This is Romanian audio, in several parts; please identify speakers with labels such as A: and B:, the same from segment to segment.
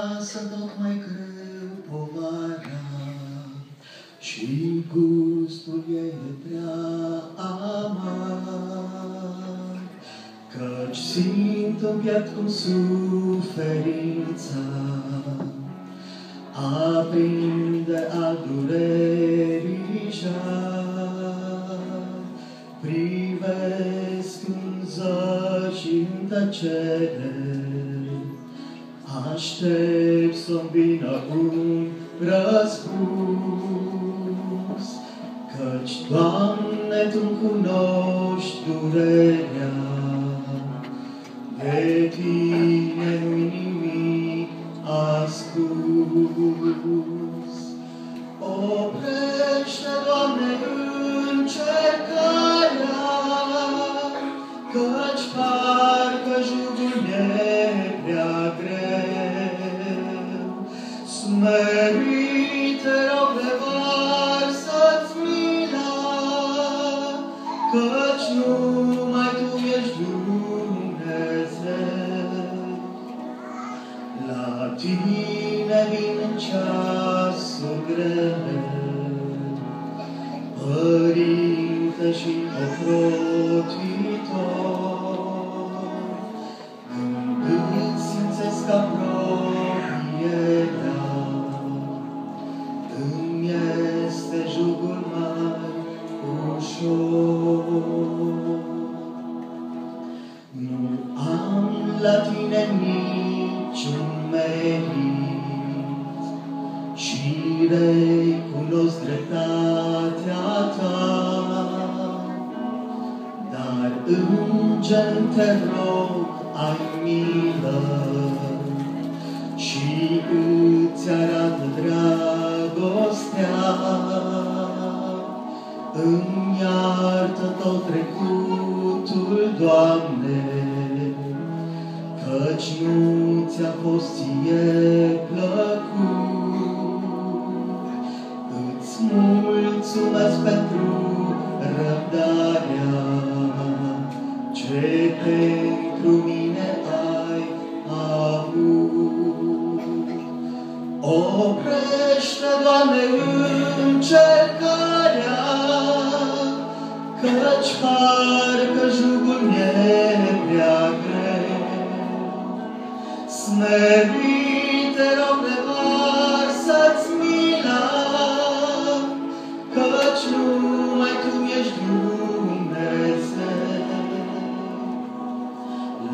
A: lasă tot mai greu povara și gustul ei e prea amar. Căci simt în piept cum suferința aprinde a durerii jar. Privesc în zări și în tăcere, Aștept să-mi vină un răspuns, Căci, Doamne, Tu cunoști durerea, de Tine Smerite rog de varsă-ți mila, Căci numai Tu ești Dumnezeu. La Tine vin în ceasul greu, Părinte și ocrotitor, când îți simțesc apropierea, niciun merit și recunosc dreptatea ta. Dar înger te rog, ai milă și îți arată dragostea. Îmi iartă tot trecutul, Doamne, Căci nu ți-a fost ție plăcut. Îți mulțumesc pentru răbdarea ce pentru mine ai avut. Oprește, Doamne, încercarea, Căci parcă Smerite rog de varsă-ți mila, Căci numai Tu ești Dumnezeu.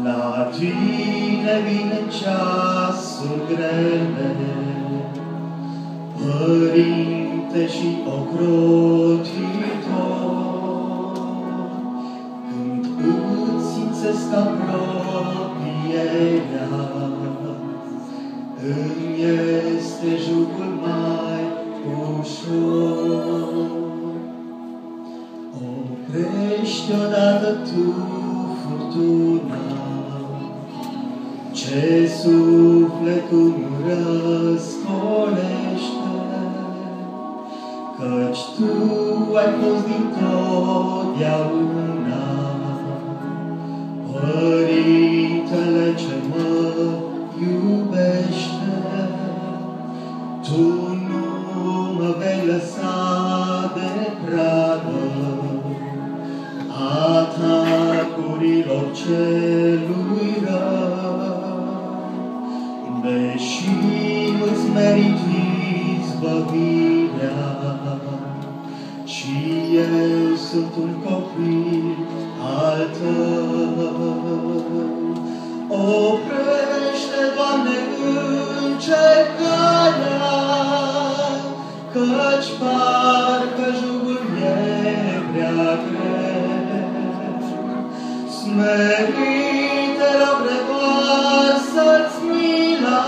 A: La Tine vine ceasul grele, Părinte și ocrotitor, este jugul mai ușor. Oprește odată Tu furtuna, ce sufletul nu răscolește, Căci Tu ai fost din totdeauna, mă vei lăsa de pradă, atacurilor celui rău, deși nu-ți merit izbăvirea, și eu sunt un copil Căci parcă jugul e prea greu. Smerite rog de varsă-ți mila,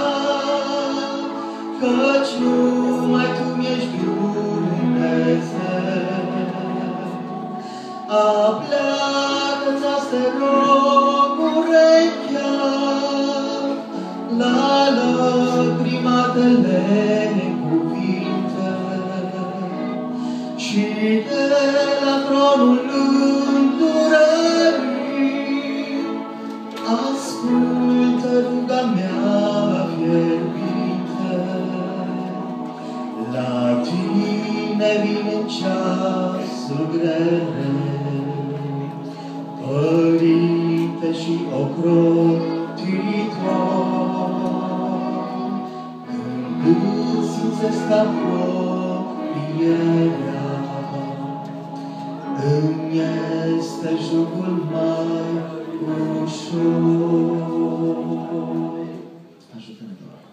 A: Căci numai Tu mi-ești Dumnezeu. Apleacă-ți astea rog urechea la lăcrimatele cei de la tronul îndurării, ascultă ruga mea fierbinte. La tine vine ceasul greu, Părinte și ocrotitor, când se sta apropie simțesc apropierea, îmi este jugul mai ușor. Ajută-ne, Doamne!